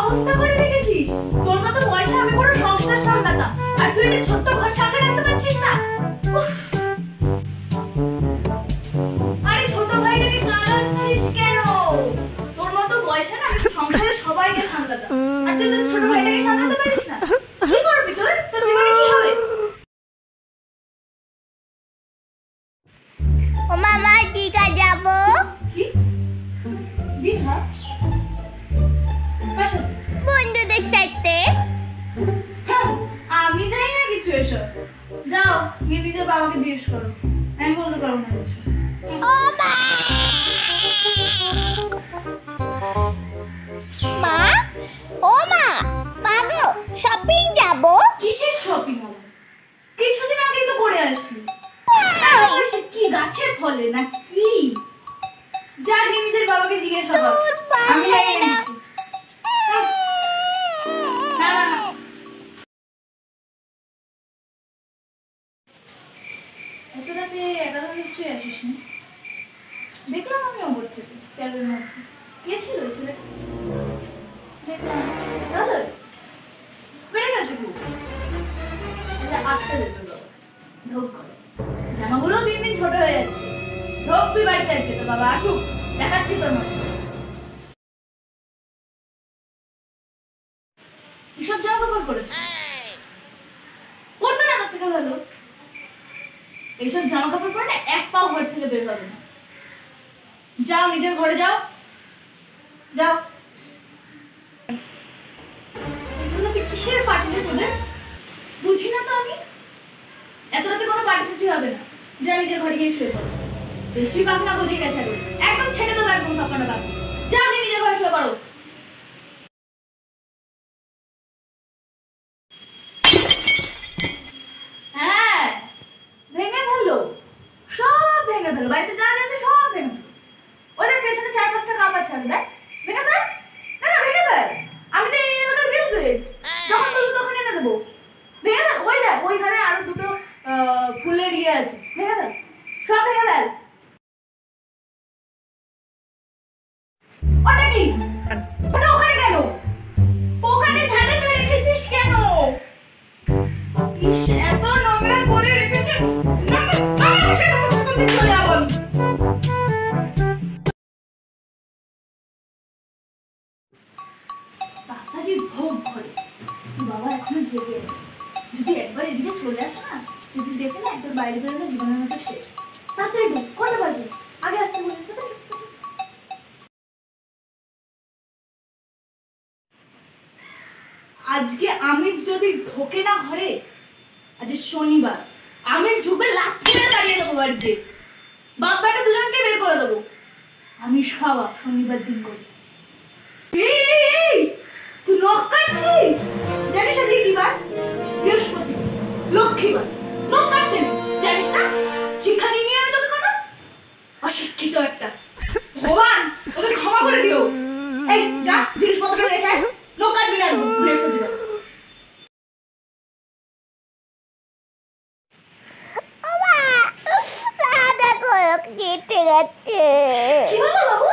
অবস্থা করে রেখেছিস? তোর মতো বয়সে আমি পুরো সংসার সামলাতাম, আর তুই একটা ছোট্ট ঘর সামনে রাখতে পারছিস না? আরে ছোট ভাইটাকে কাঁদাচ্ছিস কেন? তোর মতো বয়সে না আমি সংসারে সবাইকে সামলাতাম, আর তুই তো ছোট এসব যাও গিয়ে নিজের বাবাকে জিজ্ঞেস করো। আমি বলতে পারব না কিছু। ও মা মা ও মা মা গো শপিং যাব? কিসের শপিং হবে? কিছুদিন আগেই তো করে আসলি সে কি গাছের ফলে না কি? যা নিজের বাবাকে জিজ্ঞেস করো। আমি নিশ্চয়ই আসিস না দেখলাম আমি ওপর থেকে ক্যাবের মধ্যে। কে ছিল ওই ছেলেটা? দেখলাম। বেড়ে গেছে খুব আসতে যেত বাবা। ধোপ করে। জামাগুলো দিন দিন ছোট হয়ে যাচ্ছে। ধোপ তুই বাড়িতে আসছে তো বাবা। আসুক। দেখাচ্ছি তোর মতো। কিসব জামা কাপড় পরেছে পরতে না তার থেকে ভালো? এইসব জামা কাপড় পরে না এক পাও ঘর থেকে বের হবে না। যাও, নিজের ঘরে যাও। যাও। কিসের পার্টি তোদের বুঝি না তো আমি। এত রাতে কোনো পার্টি ছুটি হবে না। যা নিজের ঘরে গিয়ে শুয়ে পড়ো। বেশি পাখনা গজিয়ে গেছে একদম ছেড়ে দেবো একদম সকালটা পাখনা যা আপনি নিজের ঘরে শুয়ে পড়ো হ্যাঁ ভেঙে ফেলল সব ভেঙে বাড়িতে যা যা সব ভেঙে ওদের পেছনে চার পাঁচটা কাপ আছে আর ভেঙে ফেল। না না, ভেঙে ফেল। আমি ফেল। দেখ ফুলের ইয়ে আছে। ভেঙে ফেল। ফেল। ওটা কি? এখনও জেগে যদি একবার এদিকে চলে আসে না যদি দেখে না একবার বাইরে বেরোলে জীবনের মতো শেষ তাড়াতাড়ি কটা বাজে? আগে আসতে। আজকে আমিষ যদি ঢোকে না ঘরে, আজ শনিবার। আমিষ ঢুকে মেরে দাঁড়িয়ে দেবো বাড়িতে। বাপ বেটা দুজনকে বের করে দেবো। আমিষ খাওয়া শনিবার দিন করে। তুই নখ কাটছিস? লক্ষ্মীবার নখ কাটতে নেই, জানিস না? শিক্ষা নিয়ে আমি তোকে কোনো অশিক্ষিত একটা ভগবান ওকে ক্ষমা করে দিও। এই যা জিনিসপত্র রেখে আয়। কাটবি না বৃহস্পতিবার ও মা মা দেখো কেটে গেছে। কি হলো বাবু?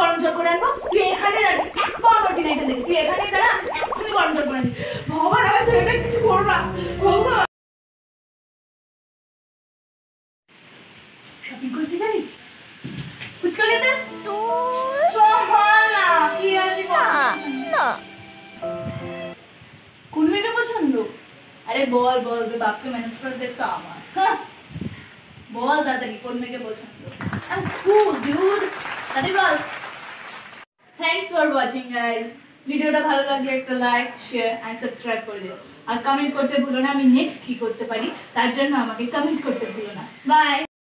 গরম জল করে আনব তুই এখানে এক না এখান তুই এখানে দাঁড়া গরম জল করে আনবি। ভগবান আমার ছেলেটা কিছু করো না। ভগবান। শপিং করতে যাবি? ফুচকা খেতে কোন পছন্দ? আরে বল বল তোর বাপকে ম্যানেজ করে দেখতো আমার। হ্যাঁ। বল তাড়াতাড়ি কোন মেয়েকে পছন্দ? কুল ডিউড তাড়াতাড়ি বল। থ্যাঙ্কস ফর ওয়াচিং গাইস ভিডিওটা ভালো লাগলে একটা লাইক শেয়ার অ্যান্ড সাবস্ক্রাইব করে দিও। আর কমেন্ট করতে ভুলো না, আমি নেক্সট কি করতে পারি, তার জন্য আমাকে কমেন্ট করতে ভুলো না। বাই